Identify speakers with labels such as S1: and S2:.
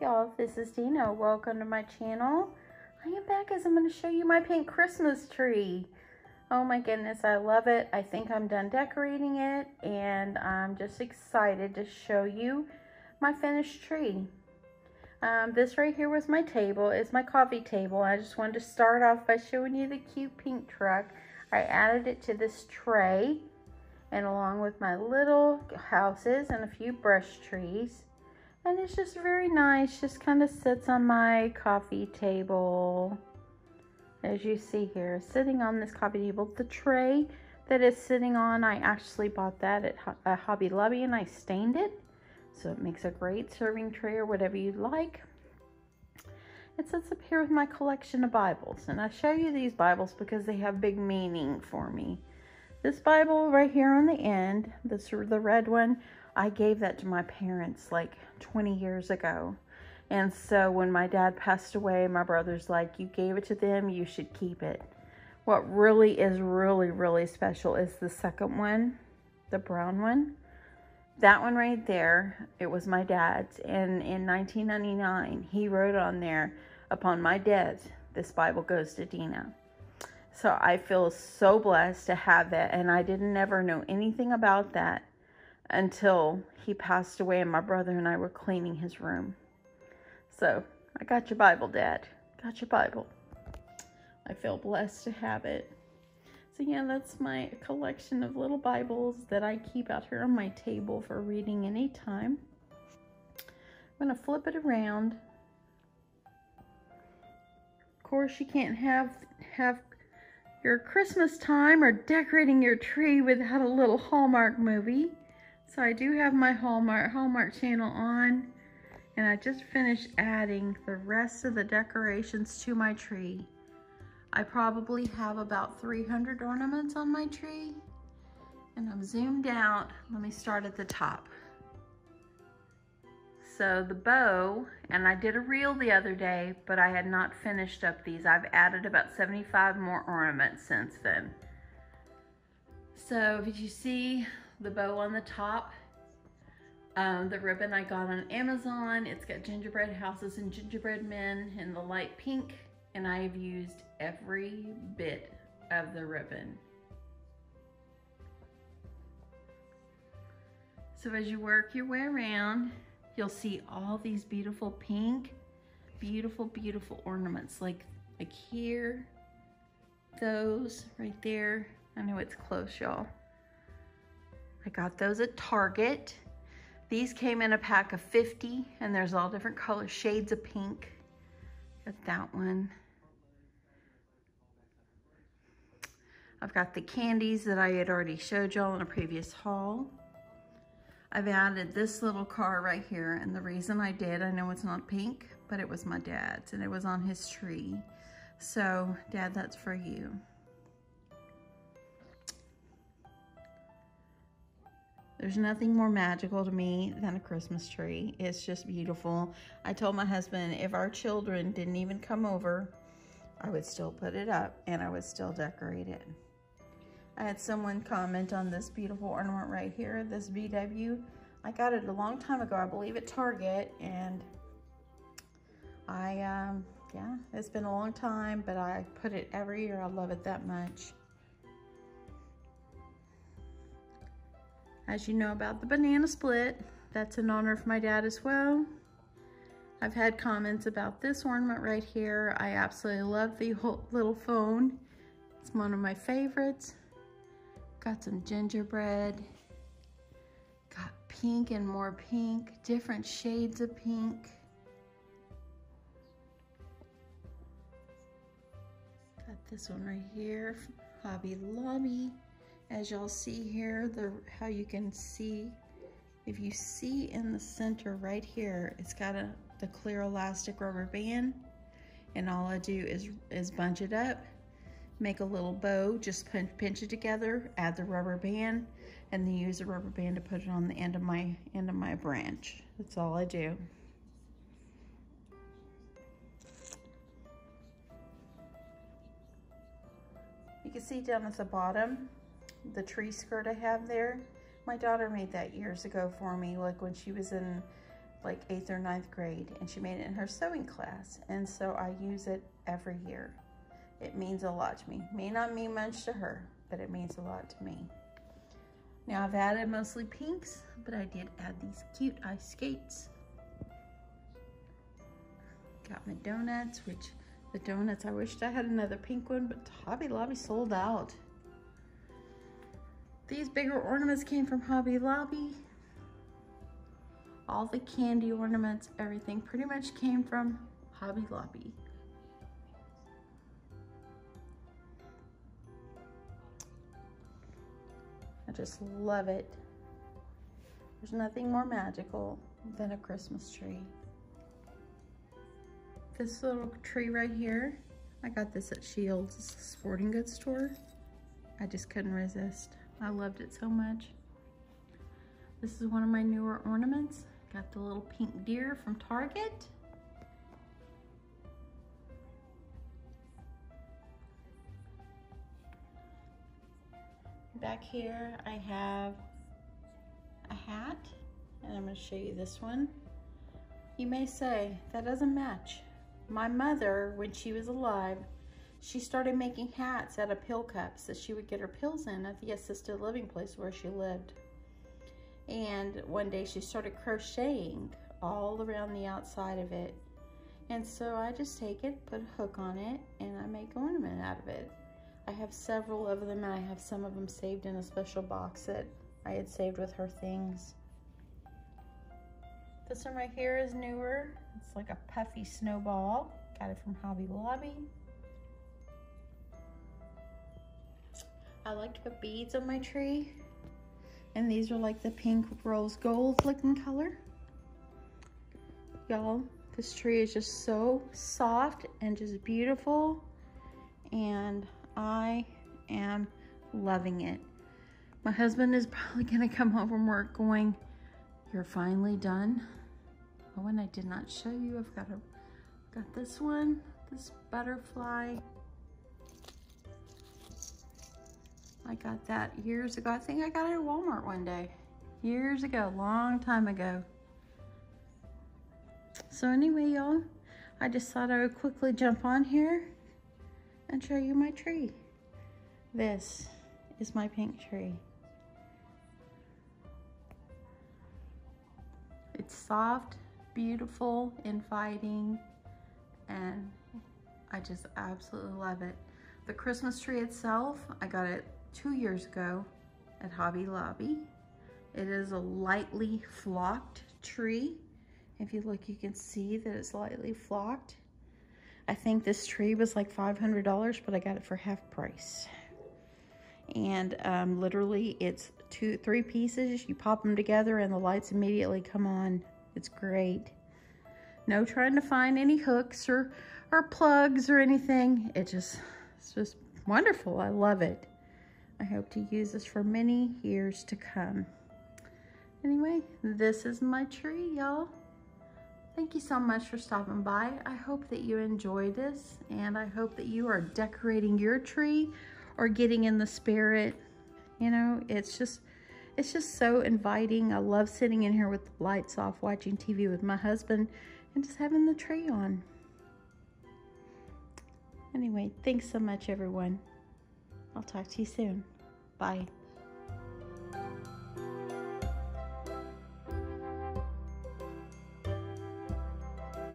S1: y'all, this is Deanna. Welcome to my channel. I am back as I'm going to show you my pink Christmas tree. Oh my goodness, I love it. I think I'm done decorating it and I'm just excited to show you my finished tree. Um, this right here was my table. It's my coffee table. I just wanted to start off by showing you the cute pink truck. I added it to this tray and along with my little houses and a few brush trees. And it's just very nice, just kind of sits on my coffee table. As you see here, sitting on this coffee table. The tray that it's sitting on, I actually bought that at uh, Hobby Lobby and I stained it. So it makes a great serving tray or whatever you'd like. It sits up here with my collection of Bibles. And I show you these Bibles because they have big meaning for me. This Bible right here on the end, this the red one, I gave that to my parents like 20 years ago. And so when my dad passed away, my brother's like, you gave it to them, you should keep it. What really is really, really special is the second one, the brown one. That one right there, it was my dad's. And in 1999, he wrote on there, upon my death, this Bible goes to Deanna. So I feel so blessed to have that. And I didn't ever know anything about that until he passed away and my brother and I were cleaning his room. So I got your Bible, Dad. Got your Bible. I feel blessed to have it. So yeah, that's my collection of little Bibles that I keep out here on my table for reading anytime. I'm going to flip it around. Of course, you can't have have your Christmas time or decorating your tree without a little Hallmark movie. So I do have my Hallmark, Hallmark channel on. And I just finished adding the rest of the decorations to my tree. I probably have about 300 ornaments on my tree. And I'm zoomed out. Let me start at the top. So the bow, and I did a reel the other day, but I had not finished up these. I've added about 75 more ornaments since then. So if you see the bow on the top. Um, the ribbon I got on Amazon. It's got gingerbread houses and gingerbread men in the light pink. And I have used every bit of the ribbon. So as you work your way around, you'll see all these beautiful pink, beautiful, beautiful ornaments like, like here, those right there. I know it's close, y'all. I got those at Target. These came in a pack of 50 and there's all different color shades of pink. Got that one. I've got the candies that I had already showed y'all in a previous haul. I've added this little car right here and the reason I did, I know it's not pink, but it was my dad's and it was on his tree. So dad, that's for you. There's nothing more magical to me than a Christmas tree. It's just beautiful. I told my husband if our children didn't even come over, I would still put it up and I would still decorate it. I had someone comment on this beautiful ornament right here, this VW. I got it a long time ago, I believe at Target, and I, um, yeah, it's been a long time, but I put it every year. I love it that much. As you know about the banana split, that's in honor of my dad as well. I've had comments about this ornament right here. I absolutely love the little phone. It's one of my favorites. Got some gingerbread. Got pink and more pink, different shades of pink. Got this one right here, Hobby Lobby as y'all see here, the how you can see, if you see in the center right here, it's got a the clear elastic rubber band. And all I do is, is bunch it up, make a little bow, just pinch, pinch it together, add the rubber band, and then use the rubber band to put it on the end of my end of my branch. That's all I do. You can see down at the bottom, the tree skirt I have there. My daughter made that years ago for me, like when she was in like eighth or ninth grade and she made it in her sewing class. And so I use it every year. It means a lot to me. May not mean much to her, but it means a lot to me. Now I've added mostly pinks, but I did add these cute ice skates. Got my donuts, which the donuts, I wished I had another pink one, but Hobby Lobby sold out. These bigger ornaments came from Hobby Lobby. All the candy ornaments, everything pretty much came from Hobby Lobby. I just love it. There's nothing more magical than a Christmas tree. This little tree right here, I got this at Scheels sporting goods store. I just couldn't resist. I loved it so much. This is one of my newer ornaments. Got the little pink deer from Target. Back here I have a hat and I'm going to show you this one. You may say, that doesn't match. My mother, when she was alive, she started making hats out of pill cups that she would get her pills in at the assisted living place where she lived. And one day she started crocheting all around the outside of it. And so I just take it, put a hook on it, and I make ornament out of it. I have several of them and I have some of them saved in a special box that I had saved with her things. This one right here is newer. It's like a puffy snowball. Got it from Hobby Lobby. I like to put beads on my tree. And these are like the pink rose gold looking color. Y'all, this tree is just so soft and just beautiful. And I am loving it. My husband is probably gonna come home from work going, you're finally done. Oh, and I did not show you. I've got a, got this one, this butterfly. I got that years ago. I think I got it at Walmart one day. Years ago, long time ago. So anyway, y'all, I just thought I would quickly jump on here and show you my tree. This is my pink tree. It's soft, beautiful, inviting, and I just absolutely love it. The Christmas tree itself, I got it two years ago at Hobby Lobby. It is a lightly flocked tree. If you look, you can see that it's lightly flocked. I think this tree was like $500, but I got it for half price. And um, literally it's two, three pieces. You pop them together and the lights immediately come on. It's great. No trying to find any hooks or, or plugs or anything. It just, it's just wonderful. I love it. I hope to use this for many years to come. Anyway, this is my tree, y'all. Thank you so much for stopping by. I hope that you enjoy this and I hope that you are decorating your tree or getting in the spirit. You know, it's just, it's just so inviting. I love sitting in here with the lights off, watching TV with my husband and just having the tree on. Anyway, thanks so much, everyone. I'll talk to you soon. Bye.